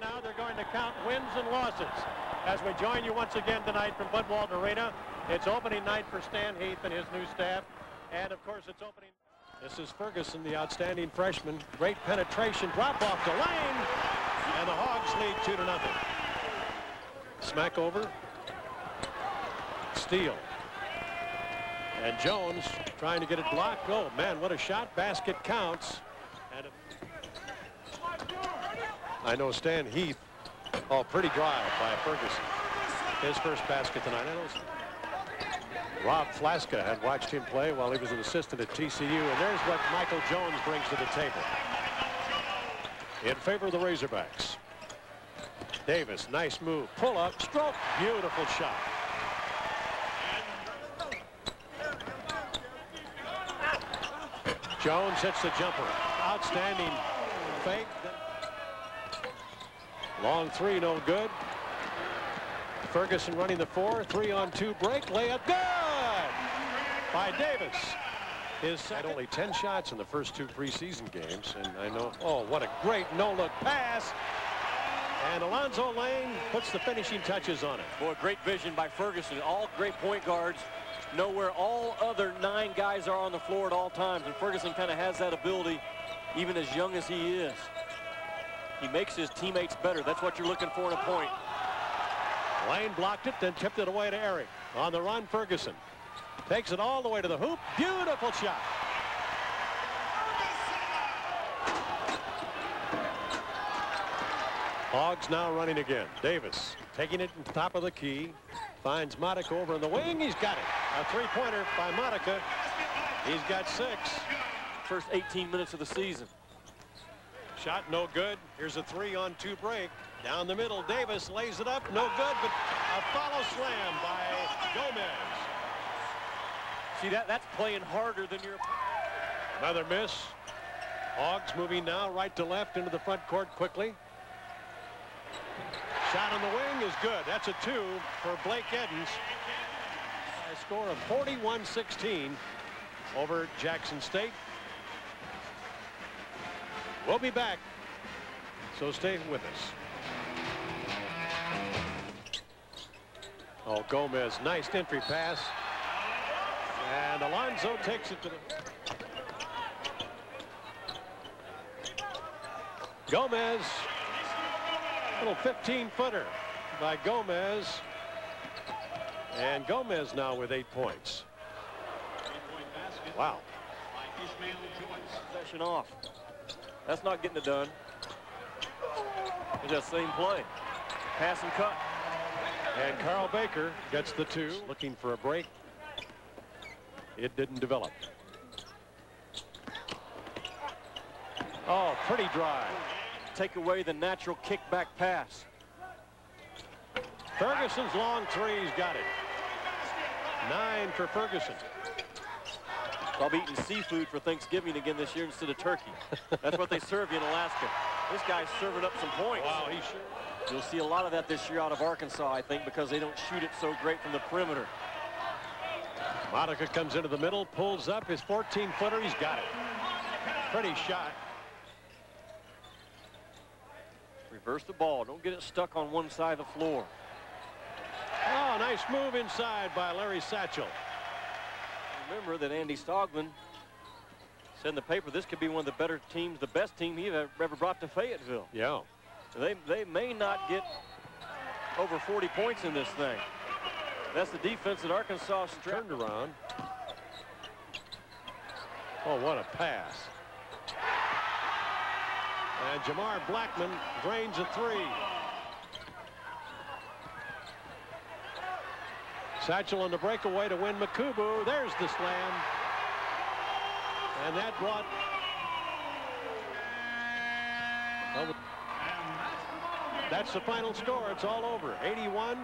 And now they're going to count wins and losses. As we join you once again tonight from Bud Walton Arena, it's opening night for Stan Heath and his new staff. And of course, it's opening. This is Ferguson, the outstanding freshman. Great penetration, drop off to Lane. And the Hogs lead two to nothing. Smack over. Steal. And Jones trying to get it blocked. Oh, man, what a shot. Basket counts. And I know Stan Heath. Oh, pretty dry by Ferguson. His first basket tonight. I know Rob Flaska had watched him play while he was an assistant at TCU. And there's what Michael Jones brings to the table. In favor of the Razorbacks. Davis, nice move. Pull up, stroke. Beautiful shot. Jones hits the jumper. Outstanding fake. Long three, no good. Ferguson running the four. Three on two break. Layup good by Davis. His had only 10 shots in the first two preseason games. And I know, oh, what a great no-look pass. And Alonzo Lane puts the finishing touches on it. Boy, great vision by Ferguson. All great point guards know where all other nine guys are on the floor at all times. And Ferguson kind of has that ability even as young as he is. He makes his teammates better. That's what you're looking for in a point. Lane blocked it, then tipped it away to Eric. On the run, Ferguson. Takes it all the way to the hoop. Beautiful shot. Hogs now running again. Davis taking it to top of the key. Finds Modica over in the wing. He's got it. A three-pointer by Modica. He's got six. First 18 minutes of the season. Shot no good. Here's a three on two break. Down the middle, Davis lays it up. No good, but a follow slam by Gomez. See, that that's playing harder than your Another miss. Hogs moving now right to left into the front court quickly. Shot on the wing is good. That's a two for Blake Eddins. A score of 41-16 over Jackson State. We'll be back, so stay with us. Oh, Gomez, nice entry pass. And Alonzo takes it to the... Gomez Little 15-footer by Gomez. And Gomez now with eight points. Wow. Possession off. That's not getting it done. It's that same play. Pass and cut. And Carl Baker gets the two. Looking for a break. It didn't develop. Oh, pretty dry take away the natural kickback pass. Ferguson's long three's got it. Nine for Ferguson. Probably eating seafood for Thanksgiving again this year instead of turkey. That's what they serve you in Alaska. This guy's serving up some points. Wow, he sure. You'll see a lot of that this year out of Arkansas, I think, because they don't shoot it so great from the perimeter. Modica comes into the middle, pulls up his 14-footer. He's got it. Pretty shot. Reverse the ball. Don't get it stuck on one side of the floor. Oh, nice move inside by Larry Satchel. Remember that Andy Stoglin said in the paper this could be one of the better teams, the best team he ever brought to Fayetteville. Yeah. So they, they may not get over 40 points in this thing. That's the defense that Arkansas turned around. Oh, what a pass. And Jamar Blackman drains a three. Satchel on the breakaway to win Makubu. There's the slam. And that brought... That's the final score. It's all over. 81-44.